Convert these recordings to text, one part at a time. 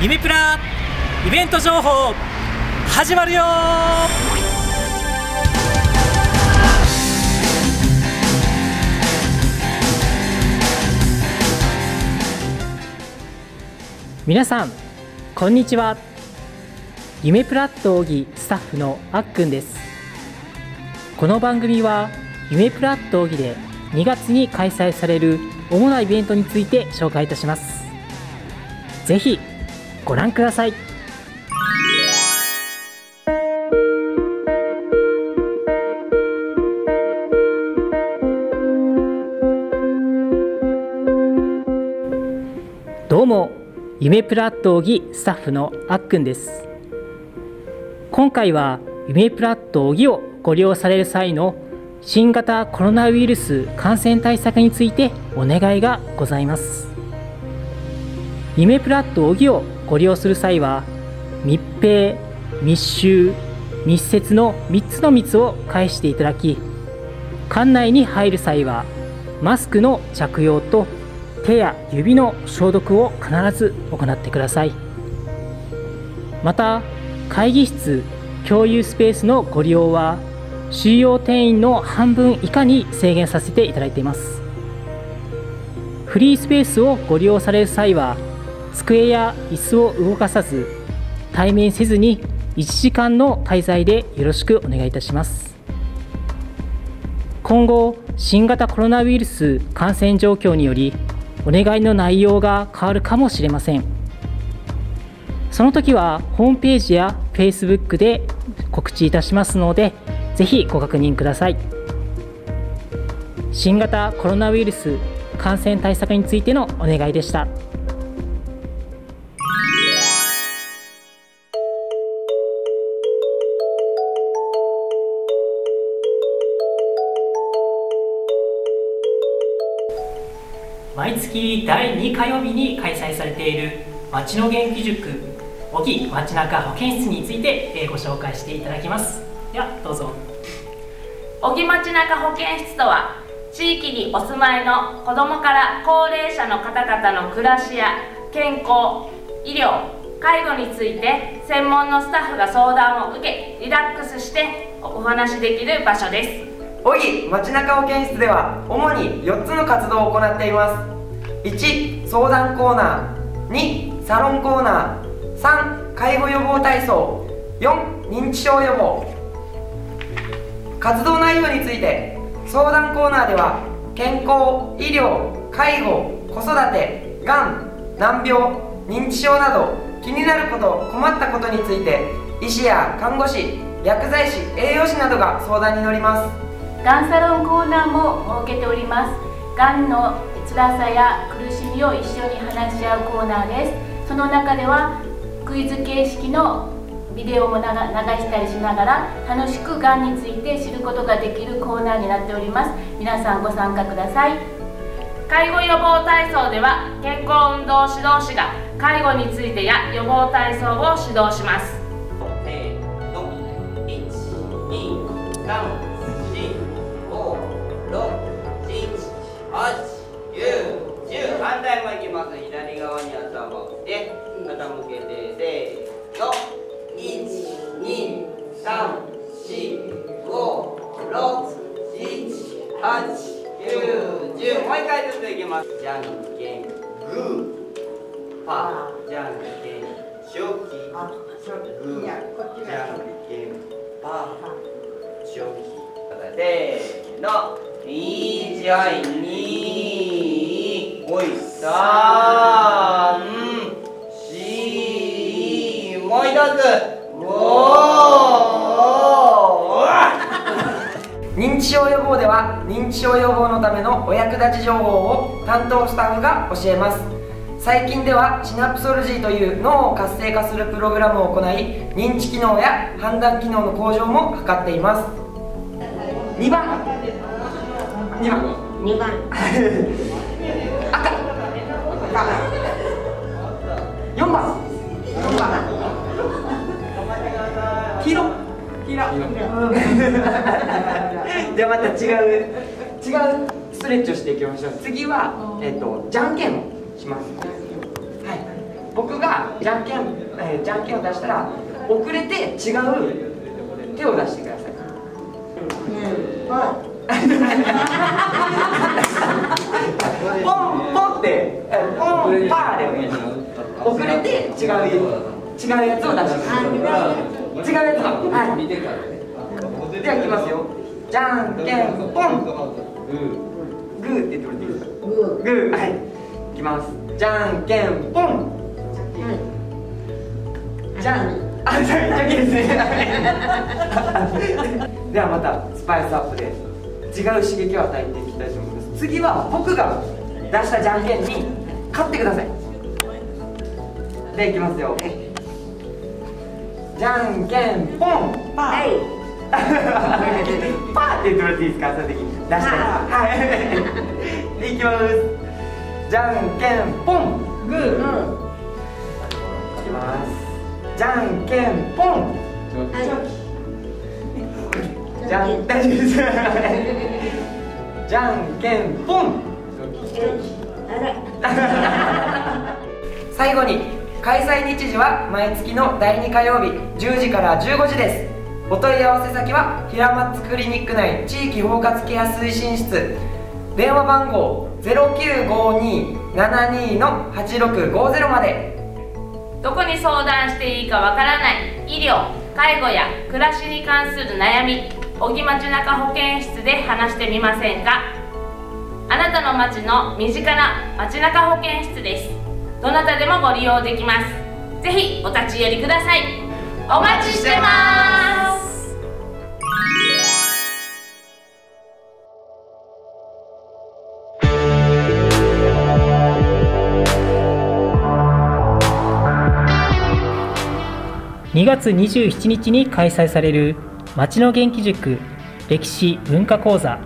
夢プライベント情報始まるよ。皆さんこんにちは。夢プラット奥義スタッフのあっくんです。この番組は夢プラット奥義で2月に開催される主なイベントについて紹介いたします。ぜひご覧ください。どうも夢プラット奥義スタッフのあっくんです。今回は夢プラット奥義をご利用される際の新型コロナウイルス感染対策についてお願いがございます。夢プラット奥義をご利用する際は密閉密集密接の3つの密を介していただき館内に入る際はマスクの着用と手や指の消毒を必ず行ってください。また会議室共有スペースのご利用は収容定員の半分以下に制限させていただいています。フリースペースをご利用される際は机や椅子を動かさず対面せずに1時間の滞在でよろしくお願いいたします。今後新型コロナウイルス感染状況によりお願いの内容が変わるかもしれません。その時はホームページや Facebook で告知いたしますのでぜひご確認ください。新型コロナウイルス感染対策についてのお願いでした。毎月第2火曜日に開催されている町の元気塾沖町中保健室についてご紹介していただきます。ではどうぞ。沖町中保健室とは地域にお住まいの子どもから高齢者の方々の暮らしや健康医療介護について専門のスタッフが相談を受けリラックスしてお話しできる場所です。小木町中保健室では主に4つの活動を行っています1相談コーナー2サロンコーナー3介護予防体操4認知症予防活動内容について相談コーナーでは健康医療介護子育てがん難病認知症など気になること困ったことについて医師や看護師薬剤師栄養士などが相談に乗ります。がんサロンコーナーも設けております。がんの辛さや苦しみを一緒に話し合うコーナーです。その中ではクイズ形式のビデオも流したりしながら楽しくがんについて知ることができるコーナーになっております。皆さんご参加ください。介護予防体操では健康運動指導士が介護についてや予防体操を指導します。9、10もう一回ずついきます。じゃんけんグーパーじゃんけんチョキグー。じゃんけんパーチョキせーの。いいじゃんにおい三四認知症予防では認知症予防のためのお役立ち情報を担当スタッフが教えます。最近ではシナプソロジーという脳を活性化するプログラムを行い認知機能や判断機能の向上も図っています。2番。2番。2番。4番。4番。黄色。黄色じゃあまた違う違うストレッチをしていきましょう。次は、えーと、じゃんけんをします。はい。僕がじゃんけん、えー、じゃんけんを出したら遅れて違う手を出してください、ポンポンってえーポンパーでお願いします。遅れて違う違うやつを出してください。違うやつをはい。ではいきますよじゃんけんポングーって言ってもらっていいですか？グー。はい。いきます。じゃんけんポンじゃん。あじゃんけんですね。ではまたスパイスアップで違う刺激を与えていきたいと思います。次は僕が出したじゃんけんに勝ってください。でいきますよ。じゃんけんポンパーパーってもらってい。い。ですかその時に出したらはい。でい。きますじゃんけんポングーうんい。きますじゃんけんポンじゃん大丈夫ですじゃんけんポン最後に開催日時は毎月の第2火曜日10時から15時ですお問い合わせ先は平松クリニック内地域包括ケア推進室。電話番号0952-72-8650まで。どこに相談していいかわからない医療介護や暮らしに関する悩み小木町中保健室で話してみませんか？あなたの町の身近な町中保健室です。どなたでもご利用できます。ぜひお立ち寄りください。お待ちしてます。2月27日に開催される町の元気塾歴史文化講座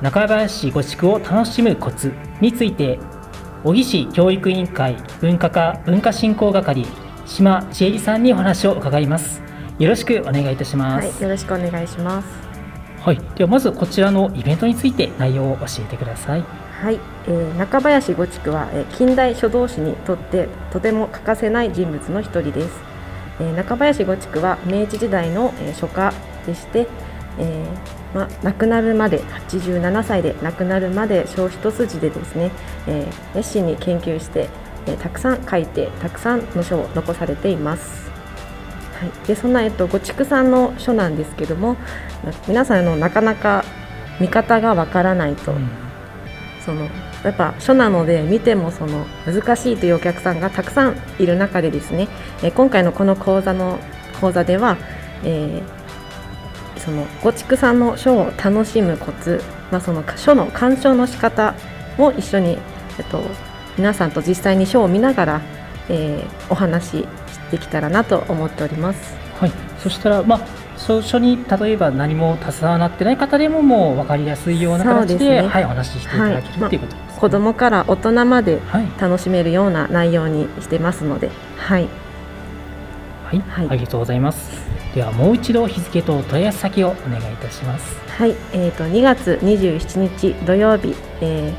中林五宿を楽しむコツについて小木市教育委員会文化課文化振興係島千恵里さんにお話を伺いますよろしくお願いいたしますはい、よろしくお願いします。はい、ではまずこちらのイベントについて内容を教えてくださいはい、えー中林五地は、えー近代書道史にとってとても欠かせない人物の一人です。えー中林五地は明治時代の、えー書家でして、えーま、亡くなるまで87歳で亡くなるまで小一筋でですね、えー熱心に研究して、えーたくさん書いてたくさんの書を残されています。はい、でそんな、えっと、五畜さんの書なんですけどもな皆さんあのなかなか見方がわからないと、そのやっぱ書なので見てもその難しいというお客さんがたくさんいる中でですね、えー今回のこの講座の講座では、えーその五畜さんの書を楽しむコツ、まあ、その書の鑑賞の仕方も一緒に、えっと、皆さんと実際に書を見ながら、えーお話しできたらなと思っております。はい、そしたら、まあ、最初に例えば何も携わってない方でももう分かりやすいような形でね。はい、お話ししていただける、はいということ子供から大人まではい、楽しめるような内容にしてますので、はい、はい、はい。ありがとうございます。ではもう一度日付と問い合わせ先をお願いいたします。はい、えー、と2月27日土曜日、え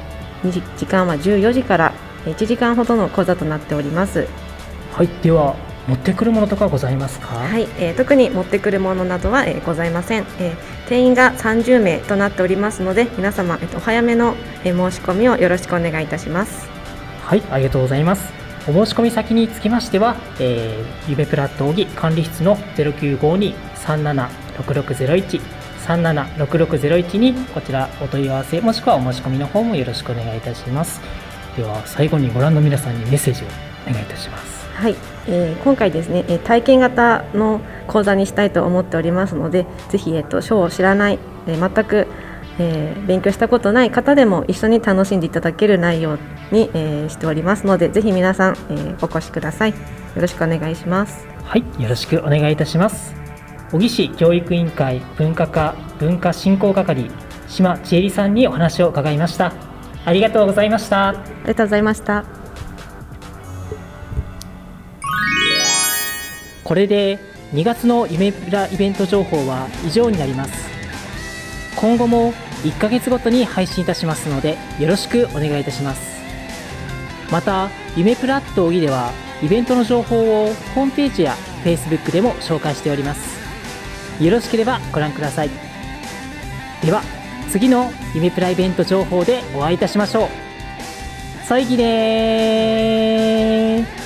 ー、時時間は14時から1時間ほどの講座となっております。はい、では持ってくるものとかございますか？はい、えー特に持ってくるものなどは、えーございません、えー定員が30名となっておりますので皆様、えーとお早めの、えー申し込みをよろしくお願いいたします。はい、ありがとうございます。お申し込み先につきましては、えー、ゆめプラット扇管理室の0952-376601 376601にこちらお問い合わせもしくはお申し込みの方もよろしくお願いいたします。では最後にご覧の皆さんにメッセージをお願いいたします。はい、えー今回ですね、えー体験型の講座にしたいと思っておりますので、ぜひえっ、と書を知らない、えー全く、えー勉強したことない方でも一緒に楽しんでいただける内容に、えーしておりますので、ぜひ皆さん、えーお越しください。よろしくお願いします。はい、よろしくお願いいたします。小木市教育委員会文化課文化振興係島千恵里さんにお話を伺いました。ありがとうございました。ありがとうございました。これで2月の夢プライベント情報は以上になります。今後も1ヶ月ごとに配信いたしますのでよろしくお願いいたします。また夢プラット小木ではイベントの情報をホームページや Facebook でも紹介しております。よろしければご覧ください。では次の夢プライベント情報でお会いいたしましょう。そいぎでー